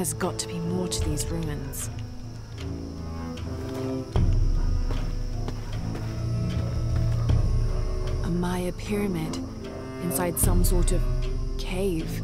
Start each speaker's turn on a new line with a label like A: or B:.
A: There's got to be more to these ruins. A Maya pyramid inside some sort of cave.